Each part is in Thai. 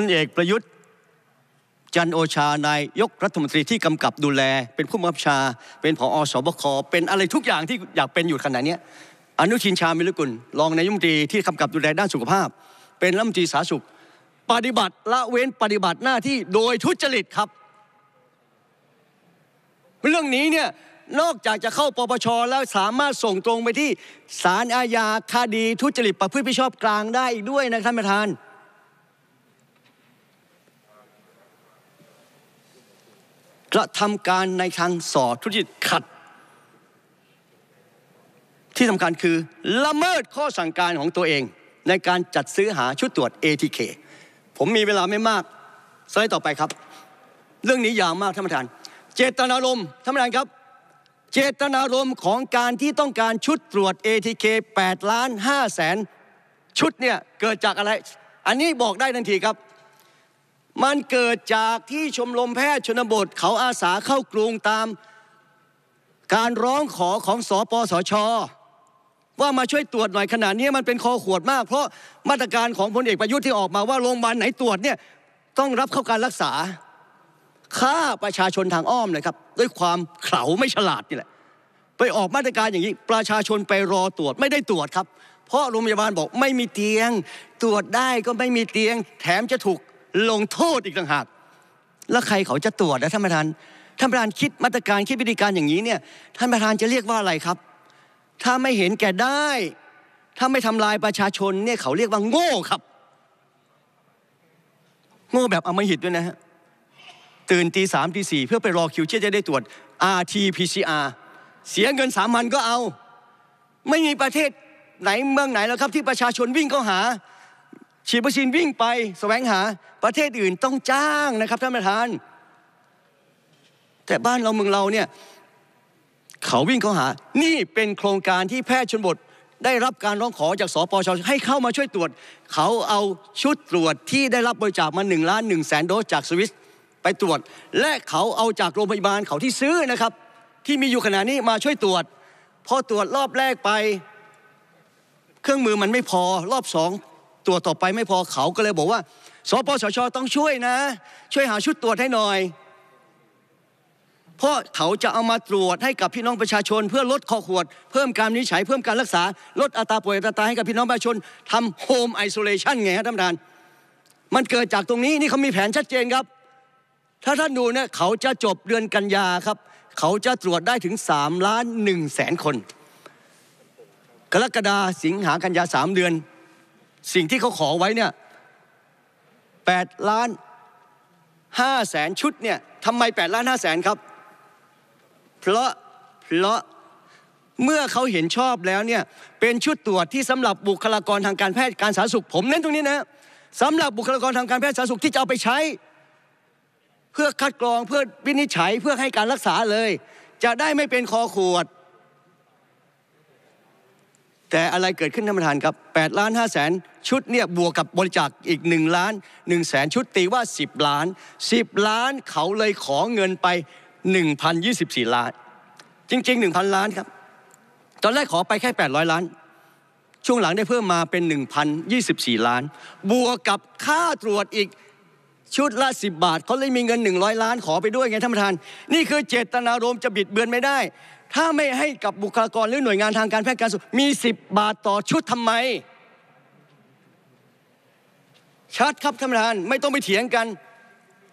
ลเอกประยุทธ์ จันโอชานายยกรัฐมนตรีที่กำกับดูแล เป็นผู้บังคับชา เป็นผอสบคเป็นอะไรทุกอย่างที่อยากเป็นอยู่ขณะนี้อนุทินชาญวิรุกุลรองนายกรัฐมนตรีที่กำกับดูแลด้านสุขภาพ เป็นรัฐมนตรีสาธารณสุข ปฏิบัติละเว้นปฏิบัติหน้าที่โดยทุจริตครับ เรื่องนี้เนี่ยนอกจากจะเข้าปปชแล้วสามารถส่งตรงไปที่ศาลอาญาคดีทุจริตประพฤติผิดชอบกลางได้อีกด้วยนะท่านประธาน กระทำการในทางสอดทุจริตขัด ที่สำคัญคือละเมิดข้อสั่งการของตัวเอง ในการจัดซื้อหาชุดตรวจ ATK ผมมีเวลาไม่มากสไลด์ต่อไปครับ เรื่องนี้ยาวมากท่านประธาน เจตนารมณ์ท่านประธานครับ เจตนารมณ์ของการที่ต้องการชุดตรวจ ATK 8ล้าน5แสนชุดเนี่ยเกิดจากอะไร อันนี้บอกได้ทันทีครับ มันเกิดจากที่ชมรมแพทย์ชนบทเขาอาสาเข้ากรุงตามการร้องขอของสอปสชว่ามาช่วยตรวจหน่อยขนาดนี้มันเป็นคอขวดมาก เพราะมาตรการของพลเอกประยุทธ์ที่ออกมาว่าโรงพยาบาลไหนตรวจเนี่ยต้องรับเข้าการรักษาฆ่าประชาชนทางอ้อมเลยครับ ด้วยความเขลาไม่ฉลาดนี่แหละ ไปออกมาตรการอย่างนี้ ประชาชนไปรอตรวจไม่ได้ตรวจครับ เพราะโรงพยาบาลบอกไม่มีเตียง ตรวจได้ก็ไม่มีเตียง แถมจะถูก ลงโทษอีกต่างหากแล้วใครเขาจะตรวจนะท่านประธานท่านประธานคิดมาตรการคิดวิธีการอย่างนี้เนี่ยท่านประธานจะเรียกว่าอะไรครับ ถ้าไม่เห็นแก่ได้ ถ้าไม่ทำลายประชาชนเนี่ยเขาเรียกว่าโง่ครับ โง่แบบอมหิตด้วยนะฮะตื่นตีสามตีสี่เพื่อไปรอคิวเชื่อจะได้ตรวจ RT PCR เสียเงินสามพันก็เอา ไม่มีประเทศไหนเมืองไหนแล้วครับ ที่ประชาชนวิ่งเข้าหา ฉีดวัคซีนวิ่งไปแสวงหาประเทศอื่นต้องจ้างนะครับท่านประธาน แต่บ้านเราเมืองเราเนี่ยเขาวิ่งเข้าหา นี่เป็นโครงการที่แพทย์ชนบทได้รับการร้องขอจากสปชให้เข้ามาช่วยตรวจ เขาเอาชุดตรวจที่ได้รับบริจาคมา1ล้าน1แสนโดสจากสวิสไปตรวจ และเขาเอาจากโรงพยาบาลเขาที่ซื้อนะครับ ที่มีอยู่ขณะนี้มาช่วยตรวจ พอตรวจรอบแรกไป เครื่องมือมันไม่พอรอบสอง ตรวจต่อไปไม่พอเขาก็เลยบอกว่า สปสชต้องช่วยนะ ช่วยหาชุดตรวจให้หน่อย เพราะเขาจะเอามาตรวจให้กับพี่น้องประชาชน เพื่อลดข้อขวด เพิ่มการวินิจฉัยเพิ่มการรักษา ลดอัตราป่วยอัตราตายให้กับพี่น้องประชาชนทำโฮมไอโซเลชันไงฮะท่านประธานมันเกิดจากตรงนี้นี่เขามีแผนชัดเจนครับ ถ้าท่านดูเนี่ยเขาจะจบเดือนกันยาครับ เขาจะตรวจได้ถึง3ล้าน1แสนคน กรกฎาสิงหากันยาสามเดือน สิ่งที่เขาขอไว้เนี่ย8ล้าน5แสนชุดเนี่ยทำไม8ล้าน5แสนครับ เพราะเพราะเมื่อเขาเห็นชอบแล้วเนี่ยเป็นชุดตรวจที่สำหรับบุคลากรทางการแพทย์การสาธารณสุข ผมเน้นตรงนี้นะสำหรับบุคลากรทางการแพทย์สาธารณสุขที่จะเอาไปใช้ เพื่อคัดกรองเพื่อวินิจฉัยเพื่อให้การรักษาเลย จะได้ไม่เป็นคอขวด แต่อะไรเกิดขึ้นท่านประธานครับ8ล้าน5แสนชุดเนี่ยบวกกับบริจาคอีก1ล้าน1แสนชุดตีว่า 10 ล้าน 10 ล้านเขาเลยขอเงินไป 1,024 ล้าน จริง ๆ 1,000 ล้านครับ ตอนแรกขอไปแค่ 800 ล้าน ช่วงหลังได้เพิ่มมาเป็น 1,024 ล้าน บวกกับค่าตรวจอีกชุดละ 10 บาทเขาเลยมีเงิน 100 ล้านขอไปด้วยไงท่านประธาน นี่คือเจตนารมณ์จะบิดเบือนไม่ได้ ถ้าไม่ให้กับบุคลากรหรือหน่วยงานทางการแพทย์การสุขมี 10 บาทต่อชุดทำไม ชัดครับท่านประธานไม่ต้องไปเถียงกัน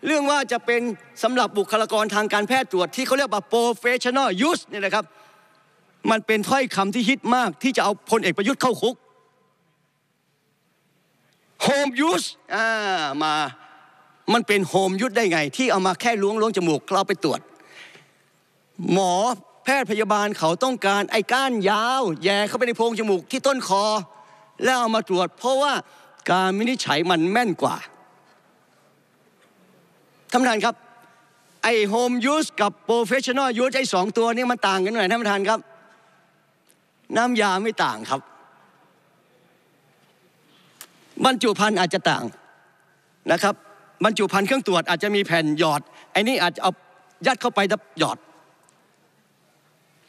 เรื่องว่าจะเป็นสำหรับบุคลากรทางการแพทย์ตรวจที่เขาเรียกว่า professional use เนี่ยนะครับ มันเป็นถ้อยคำที่ฮิตมากที่จะเอาพลเอกประยุทธ์เข้าคุก home use อ่ามามันเป็น home use ได้ไง ที่เอามาแค่ล้วงล้วงจมูกเราไปตรวจ หมอ แพทย์พยาบาลเขาต้องการไอ้ก้านยาว แย่เข้าไปในโพรงจมูกที่ต้นคอ แล้วเอามาตรวจ เพราะว่าการวินิจฉัยมันแม่นกว่าท่านประธานครับ ไอ้ home use กับ professional use ไอ้สองตัวนี้มันต่างกันหน่อยท่านประธานครับ น้ำยาไม่ต่างครับบรรจุภัณฑ์อาจจะต่างนะครับบรรจุภัณฑ์เครื่องตรวจอาจจะมีแผ่นหยอดไอ้นี่อาจจะเอายัดเข้าไปแล้วหยอด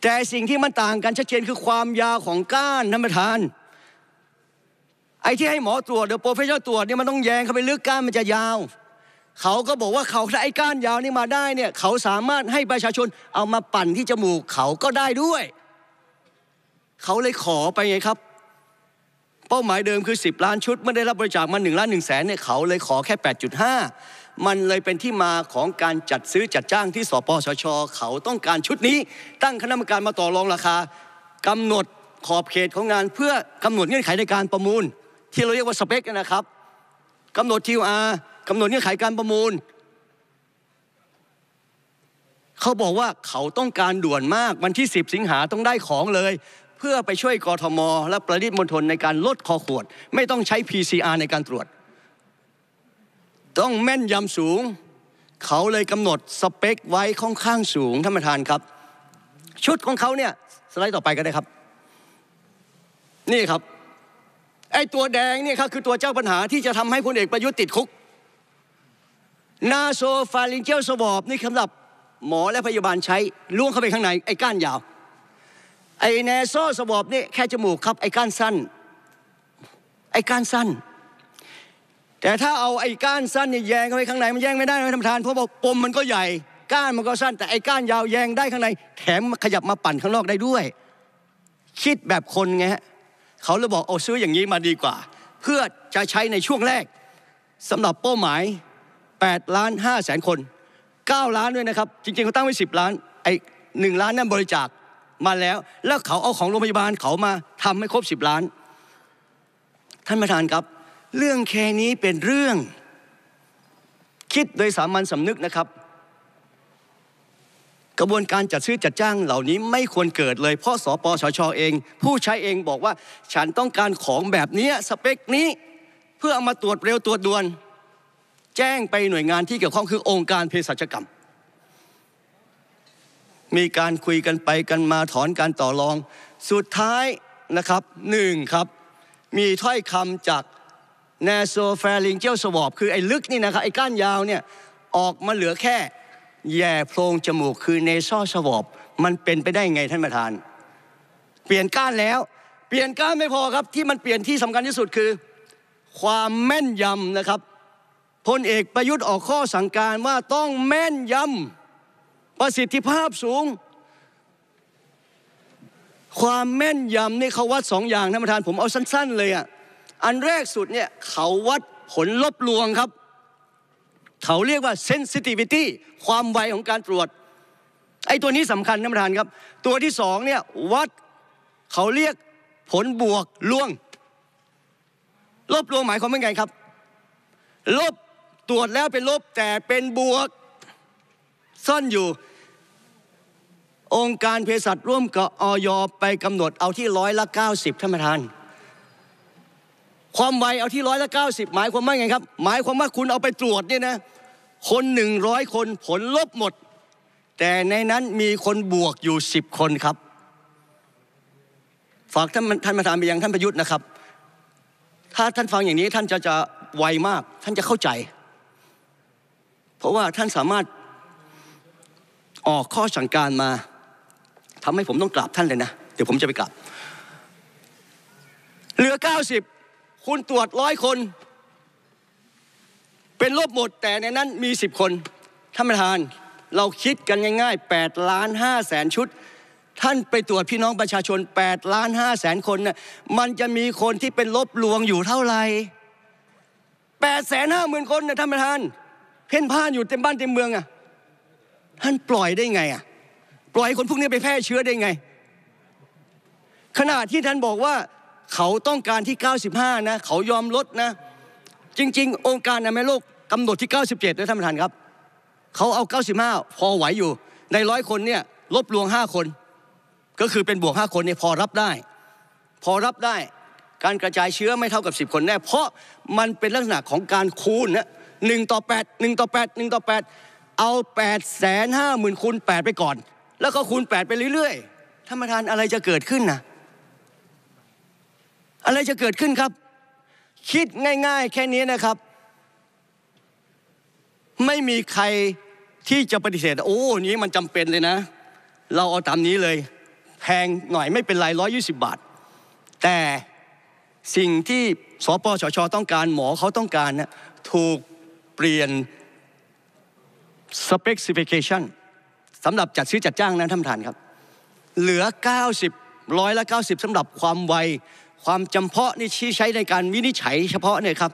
แต่สิ่งที่มันต่างกันชัดเจนคือความยาวของก้านท่านประธานไอ้ที่ให้หมอตรวจเดี๋ยว professional ตรวจเนี่ยมันต้องแยงเข้าไปลึกก้านมันจะยาว เขาก็บอกว่าเขาถ้าไอ้ก้านยาวนี่มาได้เนี่ยเขาสามารถให้ประชาชนเอามาปั่นที่จมูกเขาก็ได้ด้วย เขาเลยขอไปไงครับ เป้าหมายเดิมคือ 10 ล้านชุดไม่ได้รับบริจาคมา1ล้าน1แสนเนี่ยเขาเลยขอแค่ 8.5 มันเลยเป็นที่มาของการจัดซื้อจัดจ้างที่สปสชเขาต้องการชุดนี้ ตั้งคณะกรรมการมาต่อรองราคากำหนดขอบเขตของงาน เพื่อกำหนดเงื่อนไขในการประมูล ที่เราเรียกว่าสเปคนะครับกำหนด TOR กำหนดเงื่อนไขการประมูล เขาบอกว่าเขาต้องการด่วนมากวันที่ 10 สิงหาต้องได้ของเลย เพื่อไปช่วยกรทม และประดิษฐ์มณฑลในการลดคอขวด ไม่ต้องใช้ PCR ในการตรวจ ต้องแม่นยำสูง เขาเลยกำหนดสเปคไว้ค่อนข้างสูงท่านประธานครับ ชุดของเขาเนี่ยสไลด์ต่อไปก็ได้ครับ นี่ครับไอ้ตัวแดงเนี่ยครับคือตัวเจ้าปัญหาที่จะทำให้พลเอกประยุทธ์ติดคุกนาโซฟาลิงเจลสวอบนี่สำหรับหมอและพยาบาลใช้ล่วงเข้าไปข้างในไอ้ก้านยาว ไอ้แนโซสวอบนี่แค่จมูกครับไอ้ก้านสั้น ไอ้ก้านสั้น แต่ถ้าเอาไอ้ก้านสั้นเนี่ยแยงเข้าไปข้างในมันแยงไม่ได้นะท่านประธานเพราะบอกปมมันก็ใหญ่ก้านมันก็สั้น แต่ไอ้ก้านยาวแยงได้ข้างใน แถมขยับมาปั่นข้างนอกได้ด้วย คิดแบบคนไงฮะเขาเลยบอกเอาซื้ออย่างนี้มาดีกว่า เพื่อจะใช้ในช่วงแรกสำหรับเป้าหมาย8ล้าน5แสนคน 9 ล้านด้วยนะครับ จริงๆเขาตั้งไว้ 10 ล้านไอ้หนึ่งล้านนั่นบริจาคมาแล้ว แล้วเขาเอาของโรงพยาบาลเขามาทำให้ครบ 10 ล้าน ท่านประธานครับ เรื่องแค่นี้เป็นเรื่อง คิดโดยสามัญสำนึกนะครับ กระบวนการจัดซื้อจัดจ้างเหล่านี้ไม่ควรเกิดเลย เพราะสปสชเอง ผู้ใช้เองบอกว่า ฉันต้องการของแบบนี้สเปคนี้เพื่อเอามาตรวจเร็วตรวจด่วน แจ้งไปหน่วยงานที่เกี่ยวข้องคือองค์การเภสัชกรรม มีการคุยกันไปกันมาถอนการต่อรอง สุดท้ายนะครับหนึ่งครับ มีถ้อยคำจาก n a s o f a r y n g e a l swab คือไอ้ลึกนี่นะครับไอ้ก้านยาวเนี่ยออกมาเหลือแค่แย่โพรงจมูกคือ nasal swab มันเป็นไปได้ไงท่านประธาน เปลี่ยนก้านแล้ว เปลี่ยนก้านไม่พอครับที่มันเปลี่ยนที่สำคัญที่สุดคือ ความแม่นยำนะครับพลเอกประยุทธ์ออกข้อสั่งการว่าต้องแม่นยำประสิทธิภาพสูง ความแม่นยำนี่เขาวัดสองอย่างท่านประธานผมเอาสั้น ๆ เลยอะ อันแรกสุดเนี่ยเขาวัดผลลบลวงครับ เขาเรียกว่า sensitivity ความไวของการตรวจ ไอ้ตัวนี้สำคัญท่านประธานครับ ตัวที่สองเนี่ยวัดเขาเรียกผลบวกลวง ลบลวงหมายความว่าไงครับ ลบตรวจแล้วเป็นลบแต่เป็นบวกซ่อนอยู่ องค์การเภสัชร่วมกับออยไปกำหนดเอาที่ร้อยละ 90ท่านประธาน ความไวเอาที่ร้อยละ90หมายความว่าไงครับ หมายความว่าคุณเอาไปตรวจเนี่ยนะ คนหนึ่งร้อยคนผลลบหมด แต่ในนั้นมีคนบวกอยู่10คนครับ ฝากท่านท่านประธานไปยังท่านประยุทธ์นะครับ ถ้าท่านฟังอย่างนี้ท่านจะจะไวมาก ท่านจะเข้าใจ เพราะว่าท่านสามารถออกข้อสั่งการมาทำให้ผมต้องกราบท่านเลยนะ เดี๋ยวผมจะไปกราบเหลือ90 คุณตรวจร้อยคน เป็นลบหมดแต่ในนั้นมี 10 คนท่านประธานเราคิดกันง่ายๆ8ล้าน5แสนชุด ท่านไปตรวจพี่น้องประชาชน8ล้าน5แสนคนน่ะมันจะมีคนที่เป็นลบลวงอยู่เท่าไหร่8แสนห้าหมื่นคนนะท่านประธาน เพ่นพ่านอยู่เต็มบ้านเต็มเมืองอะท่านปล่อยได้ไงอะปล่อยให้คนพวกนี้ไปแพร่เชื้อได้ไง ขณะที่ท่านบอกว่า เขาต้องการที่ 95 นะ เขายอมลดนะ จริง ๆ องค์การอนามัยโลกกำหนดที่ 97นะท่านประธานครับ เขาเอา 95 พอไหวอยู่ ในร้อยคนเนี่ยลบลวง 5 คน ก็คือเป็นบวก 5 คนเนี่ยพอรับได้ พอรับได้การกระจายเชื้อไม่เท่ากับ 10 คนแน่ เพราะมันเป็นลักษณะของการคูณนะหนึ่งต่อ8 1ต่อ8 1ต่อ8 เอา8แสนห้าหมื่นคูณ8ไปก่อน แล้วก็คูณ 8 ไปเรื่อยๆท่านประธานอะไรจะเกิดขึ้นนะ อะไรจะเกิดขึ้นครับ คิดง่าย ๆ แค่นี้นะครับ ไม่มีใครที่จะปฏิเสธ โอ้นี้มันจำเป็นเลยนะ เราเอาตามนี้เลย แพงหน่อยไม่เป็นไรร้อยยี่สิบบาท แต่สิ่งที่สปชชต้องการหมอเขาต้องการนะถูกเปลี่ยน specification สำหรับจัดซื้อจัดจ้างนะท่านประธานครับ เหลือ 90 ร้อยละ 90สำหรับความไว ความจำเพาะนี่ที่ใช้ในการวินิจฉัยเฉพาะเนี่ยครับ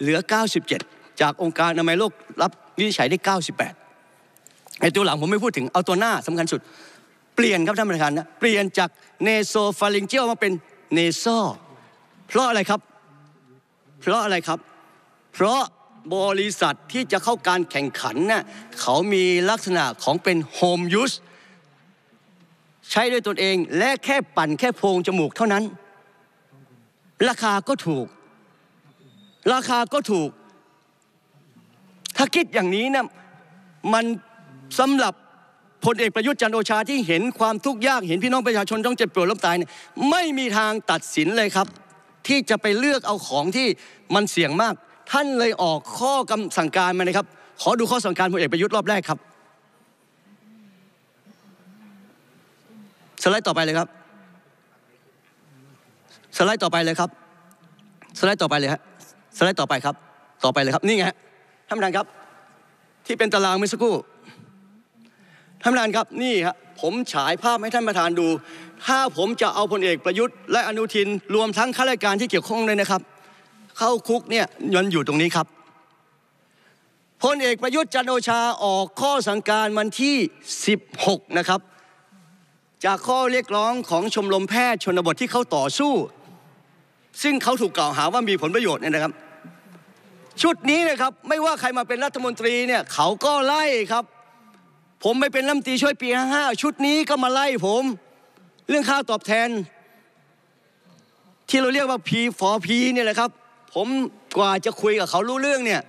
เหลือ 97 จากองค์การอนามัยโลกรับวินิจฉัยได้ 98ไอตัวหลังผมไม่พูดถึงเอาตัวหน้าสำคัญสุด เปลี่ยนครับท่านประธานนะเปลี่ยนจาก nasopharyngeal มาเป็น nasal เพราะอะไรครับ เพราะอะไรครับ เพราะบริษัทที่จะเข้าการแข่งขันน่ะเขามีลักษณะของเป็น home use ใช้ด้วยตนเองและแค่ปั่นแค่โพรงจมูกเท่านั้น ราคาก็ถูก ราคาก็ถูก ถ้าคิดอย่างนี้นะมันสำหรับพลเอกประยุทธ์จันโอชาที่เห็นความทุกข์ยากเห็นพี่น้องประชาชนต้องเจ็บปวดล้มตายเนี่ยไม่มีทางตัดสินเลยครับ ที่จะไปเลือกเอาของที่มันเสี่ยงมาก ท่านเลยออกข้อกำสั่งการมาเลยครับ ขอดูข้อสั่งการพลเอกประยุทธ์รอบแรกครับ สไลด์ต่อไปเลยครับ สไลด์ต่อไปเลยครับ สไลด์ต่อไปเลยฮะสไลด์ต่อไปครับ ต่อไปเลยครับนี่ไงฮะท่านประธานครับ ที่เป็นตารางเมื่อสักครู่ท่านประธานครับนี่ครับผมฉายภาพให้ท่านประธานดู ถ้าผมจะเอาพลเอกประยุทธ์และอนุทินรวมทั้งข้าราชการที่เกี่ยวข้องเลยนะครับ เข้าคุกเนี่ยยันอยู่ตรงนี้ครับพลเอกประยุทธ์จันโอชาออกข้อสั่งการวันที่ 16 นะครับ จากข้อเรียกร้องของชมรมแพทย์ชนบทที่เขาต่อสู้ ซึ่งเขาถูกกล่าวหาว่ามีผลประโยชน์เนี่ยนะครับ ชุดนี้นะครับไม่ว่าใครมาเป็นรัฐมนตรีเนี่ยเขาก็ไล่ครับ ผมไม่เป็นรัฐมนตรีช่วยปี55ชุดนี้ก็มาไล่ผม เรื่องค่าตอบแทน ที่เราเรียกว่า P for P เนี่ยแหละครับ ผมกว่าจะคุยกับเขารู้เรื่องเนี่ย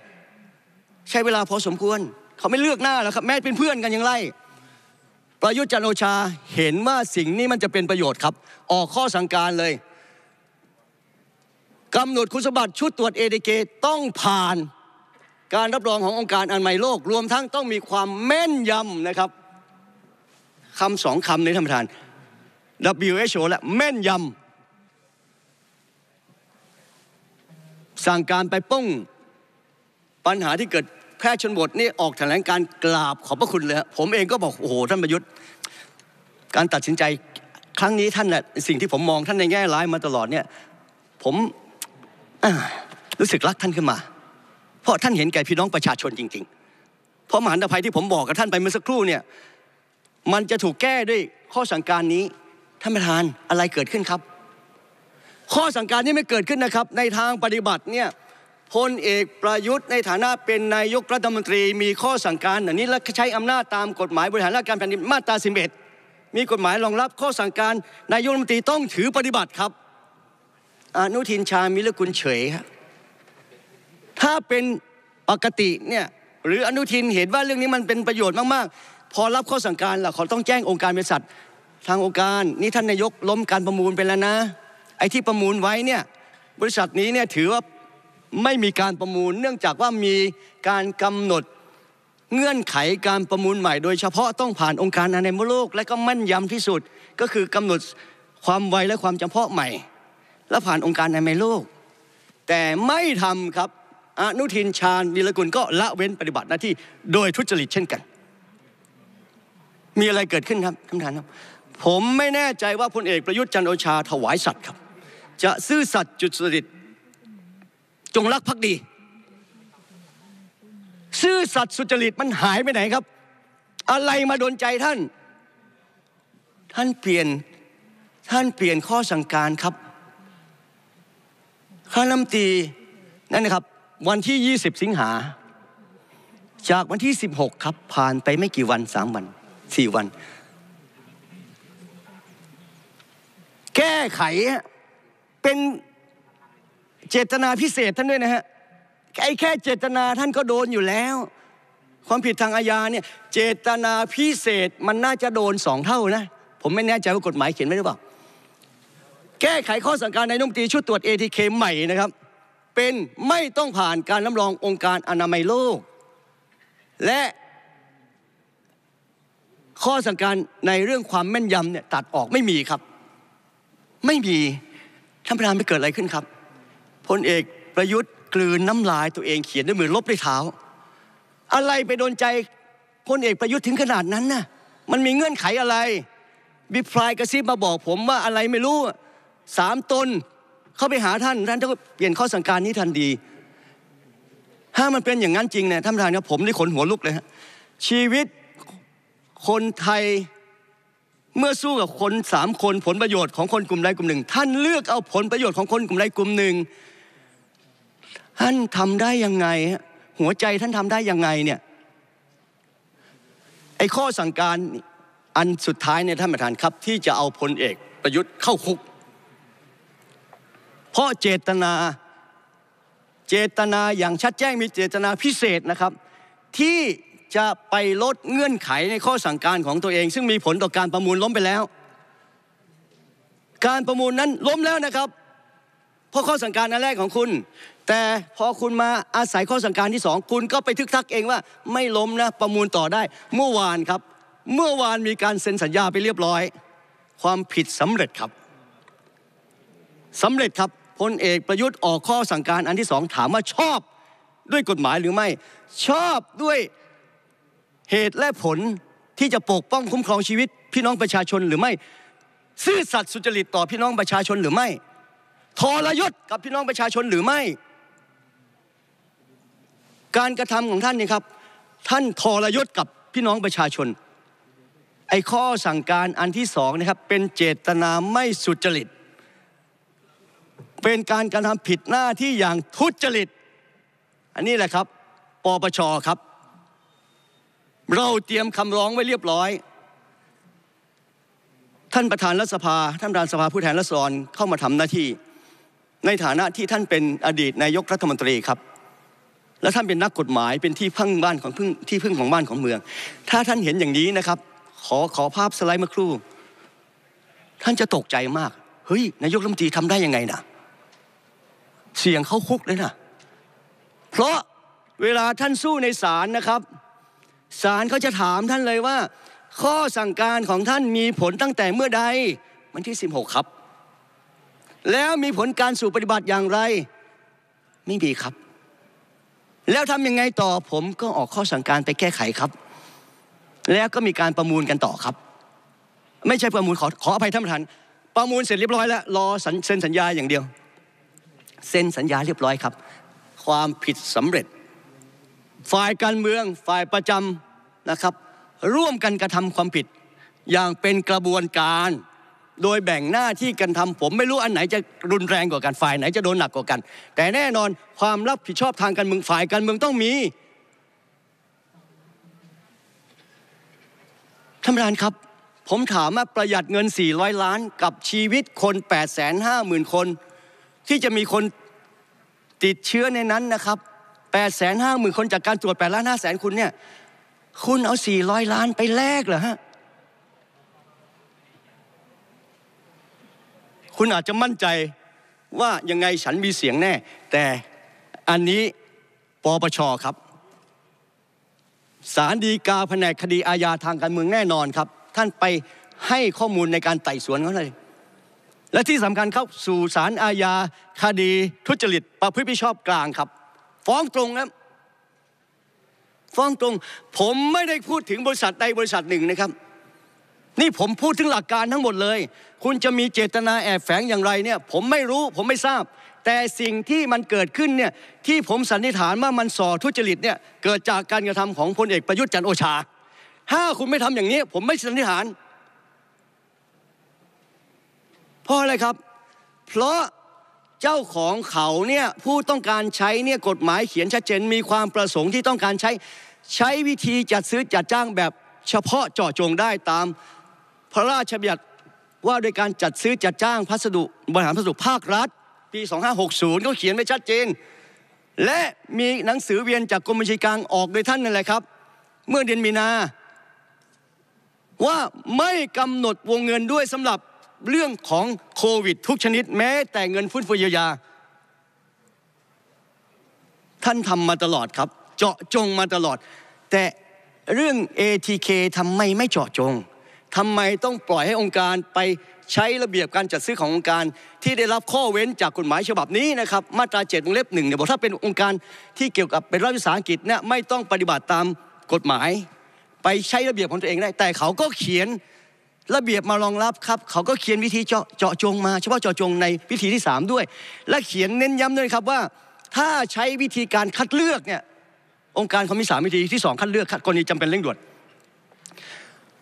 ใช้เวลาพอสมควร เขาไม่เลือกหน้าแล้วครับ แม้เป็นเพื่อนกันยังไล่ประยุทธ์จันทร์โอชาเห็นว่าสิ่งนี้มันจะเป็นประโยชน์ครับ ออกข้อสั่งการเลย กำหนดคุณสมบัติชุดตรวจเอ k เต้องผ่านการรับรองขององค์การอนามัยโลก รวมทั้งต้องมีความแม่นยำนะครับคำสองคำในท่านประธาน WHO และแม่นยำสั่งการไปป้องปัญหาที่เกิดแพทย์ชนบทนี่ออกแถลงการกราบขอบพระคุณเลยผมเองก็บอกโอ้โหท่านประยุทธ์ การตัดสินใจครั้งนี้ท่านแหละสิ่งที่ผมมองท่านในแง่ร้ายมาตลอดเนี่ยผม รู้สึกรักท่านขึ้นมา เพราะท่านเห็นแก่พี่น้องประชาชนจริง ๆ เพราะมหันตภัยที่ผมบอกกับท่านไปเมื่อสักครู่เนี่ยมันจะถูกแก้ด้วยข้อสั่งการนี้ท่านประธานอะไรเกิดขึ้นครับ ข้อสั่งการนี้ไม่เกิดขึ้นนะครับ ในทางปฏิบัติเนี่ยพลเอกประยุทธ์ในฐานะเป็นนายกรัฐมนตรี มีข้อสั่งการอันนี้และใช้อำนาจตามกฎหมายบริหารราชการแผ่นดินมาตรา11มีกฎหมายรองรับข้อสั่งการนายกรัฐมนตรีต้องถือปฏิบัติครับ อนุทินชามิรกุลเฉยครับถ้าเป็นปกติเนี่ยหรืออนุทินเห็นว่าเรื่องนี้มันเป็นประโยชน์มากๆ พอรับข้อสั่งการล่ะเขาต้องแจ้งองค์การบริษัททางองค์การนี่ท่านนายกล้มการประมูลไปแล้วนะ ไอ้ที่ประมูลไว้เนี่ยบริษัทนี้เนี่ยถือว่าไม่มีการประมูล เนื่องจากว่ามีการกำหนดเงื่อนไขการประมูลใหม่ โดยเฉพาะต้องผ่านองค์การอนามัยโลก และก็มั่นยำที่สุดก็คือกำหนดความไวและความจำเพาะใหม่ และผ่านองค์การอนามัยโลก แต่ไม่ทำครับอนุทินชาญวีรกุลก็ละเว้นปฏิบัติหน้าที่โดยทุจริตเช่นกัน มีอะไรเกิดขึ้นครับท่านประธานครับ ผมไม่แน่ใจว่าพลเอกประยุทธ์จันโอชาถวายสัตย์ครับ จะซื่อสัตย์จุดสุจริตจงรักภักดี ซื่อสัตย์สุจริตมันหายไปไหนครับ อะไรมาโดนใจท่าน ท่านเปลี่ยนท่านเปลี่ยนข้อสั่งการครับ ข้าน้ำตีนั่นนะครับวันที่ 20 สิงหา จากวันที่ 16 ครับ ผ่านไปไม่กี่วันสามวันสี่วัน แก้ไขเป็นเจตนาพิเศษท่านด้วยนะฮะไอ้แค่เจตนาท่านก็โดนอยู่แล้ว ความผิดทางอาญาเนี่ยเจตนาพิเศษมันน่าจะโดนสองเท่านะ ผมไม่แน่ใจว่ากฎหมายเขียนไว้หรือเปล่า แก้ไขข้อสั่งการในนุ่มตีชุดตรวจ ATK ใหม่นะครับ เป็นไม่ต้องผ่านการรับรององค์การอนามัยโลก และข้อสั่งการในเรื่องความแม่นยำเนี่ยตัดออกไม่มีครับ ไม่มีท่านประธานไม่เกิดอะไรขึ้นครับพลเอกประยุทธ์กลืนน้ำลายตัวเองเขียนด้วยมือลบด้วยเท้า อะไรไปโดนใจพลเอกประยุทธ์ถึงขนาดนั้นน่ะมันมีเงื่อนไขอะไรบิพลายกระซิบมาบอกผมว่าอะไรไม่รู้ สามตนเข้าไปหาท่านท่านก็เปลี่ยนข้อสั่งการนี้ทันทีถ้ามันเป็นอย่างนั้นจริงเนี่ยท่านประธานครับผมนี่ขนหัวลุกเลยฮะชีวิตคนไทยเมื่อสู้กับคนสามคนผลประโยชน์ของคนกลุ่มใดกลุ่มหนึ่ง ท่านเลือกเอาผลประโยชน์ของคนกลุ่มใดกลุ่มหนึ่ง ท่านทำได้ยังไงหัวใจท่านทำได้ยังไงเนี่ยไอ้ข้อสั่งการอันสุดท้ายเนี่ยท่านประธานครับ ที่จะเอาพลเอกประยุทธ์เข้าคุก เพราะเจตนาเจตนาอย่างชัดแจ้งมีเจตนาพิเศษนะครับ ที่จะไปลดเงื่อนไขในข้อสั่งการของตัวเอง ซึ่งมีผลต่อการประมูลล้มไปแล้ว การประมูลนั้นล้มแล้วนะครับ เพราะข้อสั่งการอันแรกของคุณ แต่พอคุณมาอาศัยข้อสั่งการที่สองคุณก็ไปทึกทักเองว่าไม่ล้มนะประมูลต่อได้ เมื่อวานครับ เมื่อวานมีการเซ็นสัญญาไปเรียบร้อย ความผิดสำเร็จครับสำเร็จครับ พลเอกประยุทธ์ออกข้อสั่งการอันที่สองถามว่าชอบด้วยกฎหมายหรือไม่ ชอบด้วยเหตุและผลที่จะปกป้องคุ้มครองชีวิต พี่น้องประชาชนหรือไม่ ซื่อสัตย์สุจริตต่อพี่น้องประชาชนหรือไม่ทรยศกับพี่น้องประชาชนหรือไม่ การกระทำของท่านนี่ครับ ท่านทรยศกับพี่น้องประชาชน ไอ้ข้อสั่งการอันที่สองนะครับ เป็นเจตนาไม่สุจริต เป็นการกระทำผิดหน้าที่อย่างทุจริต อันนี้แหละครับ ปปชครับ เราเตรียมคำร้องไว้เรียบร้อย ท่านประธานรัฐสภา ท่านประธานสภาผู้แทนราษฎรเข้ามาทำหน้าที่ ในฐานะที่ท่านเป็นอดีตนายกรัฐมนตรีครับ และท่านเป็นนักกฎหมายเป็นที่พึ่งบ้านของพึ่งที่พึ่งของบ้านของเมือง ถ้าท่านเห็นอย่างนี้นะครับ ขอขอภาพสไลด์เมื่อครู่ ท่านจะตกใจมากเฮ้ยนายกรัฐมนตรีทำได้ยังไงน่ะ เสียงเข้าคุกเลยนะเพราะเวลาท่านสู้ในศาลนะครับศาลเขาจะถามท่านเลยว่า ข้อสั่งการของท่านมีผลตั้งแต่เมื่อใดวันที่ 16 ครับ แล้วมีผลการสู่ปฏิบัติอย่างไร ไม่มีครับ แล้วทำยังไงต่อผมก็ออกข้อสั่งการไปแก้ไขครับ แล้วก็มีการประมูลกันต่อครับ ไม่ใช่ประมูลขอขออภัยท่านประธานประมูลเสร็จเรียบร้อยแล้วรอเซ็นสัญญาอย่างเดียว เซ็นสัญญาเรียบร้อยครับ ความผิดสำเร็จ ฝ่ายการเมืองฝ่ายประจำนะครับ ร่วมกันกระทำความผิด อย่างเป็นกระบวนการ โดยแบ่งหน้าที่กันทำผมไม่รู้อันไหนจะรุนแรงกว่ากันฝ่ายไหนจะโดนหนักกว่ากัน แต่แน่นอนความรับผิดชอบทางการเมืองฝ่ายการเมืองต้องมีท่านประธานครับผมถามว่าประหยัดเงิน 400 ล้านกับชีวิตคน 850,000 คน ที่จะมีคนติดเชื้อในนั้นนะครับ850,000คนจากการตรวจ8ล้าน5แสนคุณเนี่ย คุณเอา400ล้านไปแลกเหรอฮะ คุณอาจจะมั่นใจว่ายังไงฉันมีเสียงแน่ แต่อันนี้ปปชครับสารดีกาแผนกคดีอาญาทางการเมืองแน่นอนครับ ท่านไปให้ข้อมูลในการไต่สวนเขาเลย และที่สำคัญเข้าสู่สารอาญาคดีทุจริตประพฤติมิดชอบกลางครับ ฟ้องตรงครับฟ้องตรง ผมไม่ได้พูดถึงบริษัทใดบริษัทหนึ่งนะครับ นี่ผมพูดถึงหลักการทั้งหมดเลย คุณจะมีเจตนาแอบแฝงอย่างไรเนี่ย ผมไม่รู้ผมไม่ทราบ แต่สิ่งที่มันเกิดขึ้นเนี่ยที่ผมสันนิษฐานว่ามันส่อทุจริตเนี่ยเกิดจากการกระทำของพลเอกประยุทธ์จันโอชา ถ้าคุณไม่ทำอย่างนี้ ผมไม่สันนิษฐาน เพ ราะอะไรครับ เพราะเจ้าของเขาเนี่ยผู้ต้องการใช้เนี่ยกฎหมายเขียนชัดเจนมีความประสงค์ที่ต้องการใช้ใช้วิธีจัดซื้อจัดจ้างแบบเฉพาะเจาะจงได้ตามพระราชบัญญัติว่าโดยการจัดซื้อจัดจ้างพัสดุบริหารพัสดุภาครัฐ ปี 2560เขาเขียนไว้ชัดเจน และมีหนังสือเวียนจากกรมบัญชีกลางออกโดยท่านนั่นแหละครับ เมื่อเดือนมีนา ว่าไม่กำหนดวงเงินด้วยสำหรับ เรื่องของโควิดทุกชนิดแม้แต่เงินฟื้นฟูเยียวยา ท่านทำมาตลอดครับ เจาะจงมาตลอด แต่เรื่อง ATK ทำไมไม่เจาะจงทำไมต้องปล่อยให้องค์การไปใช้ระเบียบการจัดซื้อขององค์การที่ได้รับข้อเว้นจากกฎหมายฉบับนี้นะครับมาตราเจ็ดวงเล็บหนึ่งเนี่ยบอกถ้าเป็นองค์การที่เกี่ยวกับเป็นรัฐวิสาหกิจเนี่ยไม่ต้องปฏิบัติตามกฎหมาย ไปใช้ระเบียบของตัวเองได้ แต่เขาก็เขียน ระเบียบมารองรับครับ เขาก็เขียนวิธีเจาะเจาะจงมาเฉพาะเจาะจงในวิธีที่ 3 ด้วย และเขียนเน้นย้ำด้วยครับว่า ถ้าใช้วิธีการคัดเลือกเนี่ยองค์การเขามีสามวิธีที่สองคัดเลือกกรณีจำเป็นเร่งด่วน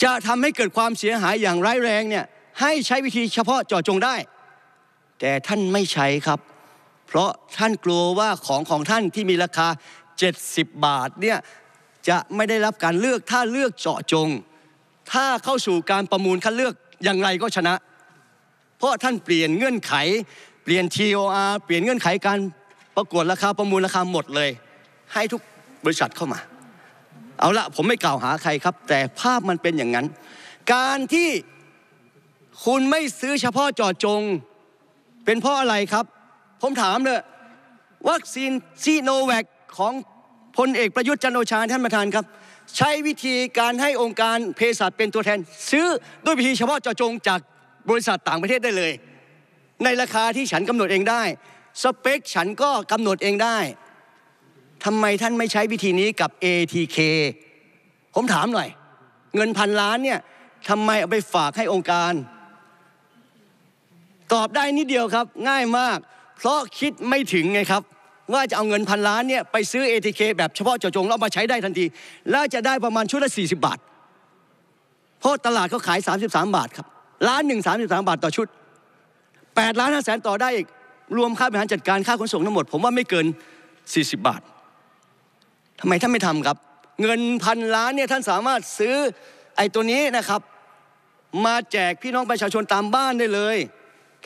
จะทำให้เกิดความเสียหายอย่างร้ายแรงเนี่ยให้ใช้วิธีเฉพาะเจาะจงได้ แต่ท่านไม่ใช้ครับ เพราะท่านกลัวว่าของของท่านที่มีราคา 70 บาทเนี่ยจะไม่ได้รับการเลือกถ้าเลือกเจาะจง ถ้าเข้าสู่การประมูลคัดเลือกอย่างไรก็ชนะ เพราะท่านเปลี่ยนเงื่อนไข เปลี่ยน TOR เปลี่ยนเงื่อนไขการประกวดราคาประมูลราคาหมดเลย ให้ทุกบริษัทเข้ามา เอาละผมไม่กล่าวหาใครครับ แต่ภาพมันเป็นอย่างนั้น การที่คุณไม่ซื้อเฉพาะจาะจง เป็นเพราะอะไรครับ ผมถามเลยวัคซีนซีโนแวคของพลเอกประยุทธ์จันโอชาท่านประธานครับ ใช้วิธีการให้องค์การเภสัชเป็นตัวแทน ซื้อด้วยวิธีเฉพาะเจาะจงจากบริษัทต่างประเทศได้เลย ในราคาที่ฉันกำหนดเองได้ สเปคฉันก็กำหนดเองได้ทำไมท่านไม่ใช้วิธีนี้กับ ATK ผมถามหน่อย เงินพันล้านเนี่ยทำไมเอาไปฝากให้องค์การ ตอบได้นิดเดียวครับ ง่ายมาก เพราะคิดไม่ถึงไงครับ ว่าจะเอาเงินพันล้านเนี่ยไปซื้อ ATK แบบเฉพาะเจาะจงแล้วมาใช้ได้ทันที แล้วจะได้ประมาณชุดละ 40 บาท เพราะตลาดเขาขาย 33 บาทครับล้านหนึ่ง33บาทต่อชุด8ล้านห้าแสนต่อได้อีกรวมค่าบริหารจัดการค่าขนส่งทั้งหมด ผมว่าไม่เกิน 40 บาททำไมท่านไม่ทำครับ เงินพันล้านเนี่ยท่านสามารถซื้อไอ้ตัวนี้นะครับ มาแจกพี่น้องประชาชนตามบ้านได้เลย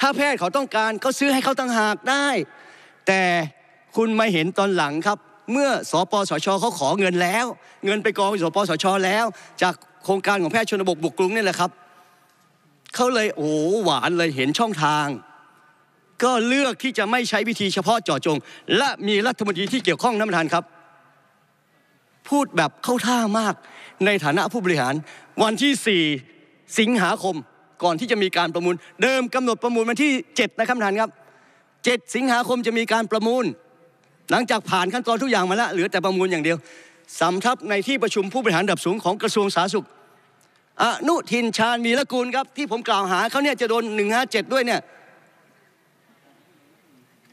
ถ้าแพทย์เขาต้องการก็ซื้อให้เขาต่างหากได้ แต่ คุณมาเห็นตอนหลังครับ เมื่อสปสชเขาขอเงินแล้ว เงินไปกองสปสชแล้ว จากโครงการของแพทย์ชนบทบุกกรุงนี่แหละครับเขาเลยโอ้หวานเลยเห็นช่องทาง ก็เลือกที่จะไม่ใช้วิธีเฉพาะเจาะจง และมีรัฐมนตรีที่เกี่ยวข้องนประธานครับ พูดแบบเข้าท่ามากในฐานะผู้บริหารวันที่ 4 สิงหาคมก่อนที่จะมีการประมูล เดิมกำหนดประมูลวันที่ 7 นะครับท่านครับ 7 สิงหาคมจะมีการประมูล หลังจากผ่านขั้นตอนทุกอย่างมาแล้วเหลือแต่ประมูลอย่างเดียวสำทับในที่ประชุมผู้บริหารระดับสูงของกระทรวงสาธารณสุขอนุทินชาญมีละกูลครับที่ผมกล่าวหาเขาเนี่ยจะโดน 157 ด้วยเนี่ย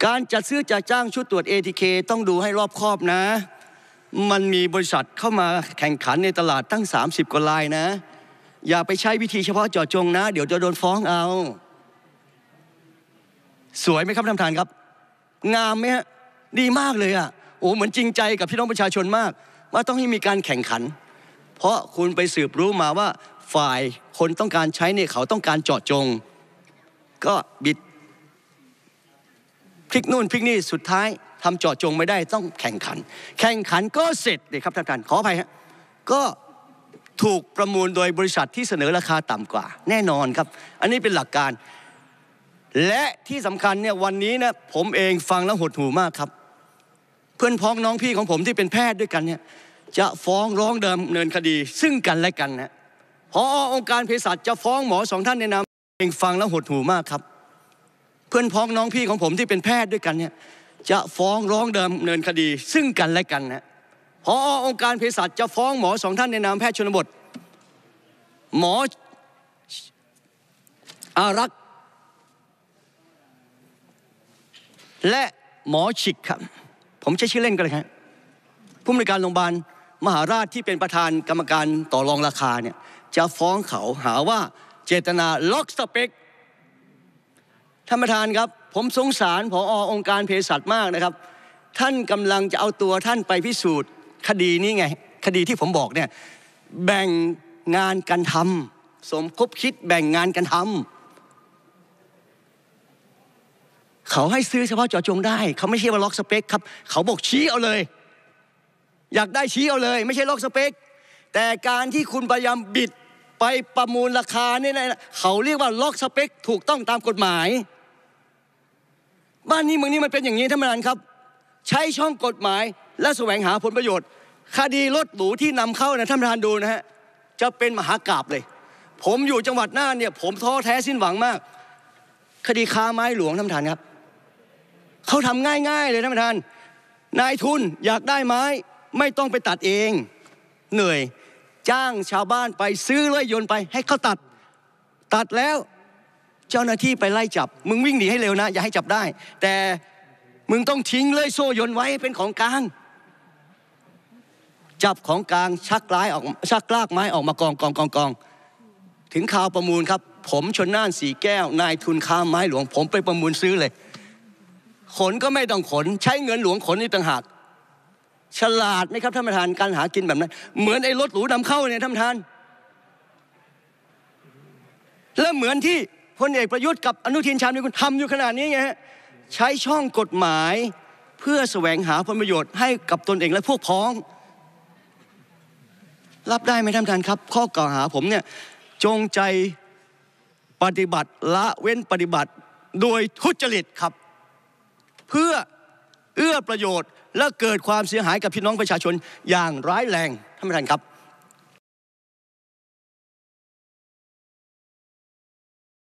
การจัดซื้อจัดจ้างชุดตรวจ ATK ต้องดูให้รอบคอบนะ มันมีบริษัทเข้ามาแข่งขันในตลาดตั้ง 30 กว่ารายนะ อย่าไปใช้วิธีเฉพาะเจาะจงนะ เดี๋ยวจะโดนฟ้องเอา สวยไหมครับท่านประธานครับ งามไหมฮะ ดีมากเลยอะ่ะโอ้เหมือนจริงใจกับพี่น้องประชาชนมาก ว่าต้องให้มีการแข่งขัน เพราะคุณไปสืบรู้มาว่าฝ่ายคนต้องการใช้เนี่ยเขาต้องการเจาะจง ก็บิดพลิกนู่นพลิกนี่สุดท้ายทำเจาะจงไม่ได้ต้องแข่งขัน แข่งขันก็เสร็จเลยครับท่านประธานขออภัยฮะก็ถูกประมูลโดยบริษัทที่เสนอราคาต่ำกว่า แน่นอนครับ อันนี้เป็นหลักการ และที่สำคัญเนี่ยวันนี้นะผมเองฟังแล้วหดหูมากครับ พื่อนพ้องน้องพี่ของผมที่เป็นแพทย์ด้วยกันเนี่ยจะฟ้องร้องเดิมเนินคดี ซึ่งกันและกันนะพอองค์การเภสัชจะฟ้องหมอสองท่านในนามเองฟังแล้วหดหูมากครับ เพื่อนพ้องน้องพี่ของผมที่เป็นแพทย์ด้วยกันเนี่ยจะฟ้องร้องเดิมเนินคดี ซึ่งกันและกันนะพอองค์การเภสัชจะฟ้องหมอสองท่านในนามแพทย์ชนบท หมออารักษ์และหมอฉิกครับ ผมใช้ชื่อเล่นกันเลยครับผู้บริการโรงพยาบาลมหาราชที่เป็นประธานกรรมการต่อรองราคาเนี่ยจะฟ้องเขาหาว่าเจตนาล็อกสเปคท่านประธานครับ ผมสงสารผอองค์การเภสัชมากนะครับ ท่านกำลังจะเอาตัวท่านไปพิสูจน์คดีนี้ไง คดีที่ผมบอกเนี่ยแบ่งงานกันทำสมคบคิดแบ่งงานกันทำ เขาให้ซื้อเฉพาะเจาะจงได้ เขาไม่ใช่ว่าล็อกสเปคครับ เขาบอกชี้เอาเลย อยากได้ชี้เอาเลย ไม่ใช่ล็อกสเปค แต่การที่คุณพยายามบิดไปประมูลราคาเนี่ยนะเขาเรียกว่าล็อกสเปค ถูกต้องตามกฎหมาย บ้านนี้เมืองนี้มันเป็นอย่างนี้ท่านประธานครับ ใช้ช่องกฎหมายและแสวงหาผลประโยชน์ คดีรถหรูที่นำเข้านะท่านประธานดูนะฮะจะเป็นมหากราบเลย ผมอยู่จังหวัดน่านเนี่ยผมท้อแท้สิ้นหวังมาก คดีค้าไม้หลวงท่านประธานครับ เขาทำง่าย ๆ เลยท่านประธาน นายทุนอยากได้ไม้ ไม่ต้องไปตัดเอง เหนื่อยจ้างชาวบ้านไปซื้อเลื่อยยนต์ไป ให้เขาตัด ตัดแล้วเจ้าหน้าที่ไปไล่จับ มึงวิ่งหนีให้เร็วนะ อย่าให้จับได้ แต่มึงต้องทิ้งเลื่อยโซ่ยนต์ไว้เป็นของกลางจับของกลางชักร้ายออกชักลากไม้ออกมากองกองกองกองถึงข่าวประมูลครับ ผมชนน่านสีแก้วนายทุนค้าไม้หลวง ผมไปประมูลซื้อเลย ขนก็ไม่ต้องขน ใช้เงินหลวงขนนี่ต่างหากฉลาดไหมครับท่านประธานการหากินแบบนั้นเหมือนไอ้รถหรูนำเข้าเนี่ยท่านประธาน และเหมือนที่พลเอกประยุทธ์กับอนุทินชาญวิรุฬทำอยู่ขนาดนี้ไงฮะใช้ช่องกฎหมายเพื่อแสวงหาผลประโยชน์ให้กับตนเองและพวกพ้อง รับได้ไหมท่านประธานครับ ข้อกล่าวหาผมเนี่ยจงใจปฏิบัติละเว้นปฏิบัติโดยทุจริตครับ เพื่อเอื้อประโยชน์และเกิดความเสียหายกับพี่น้องประชาชนอย่างร้ายแรงท่านประธานครับ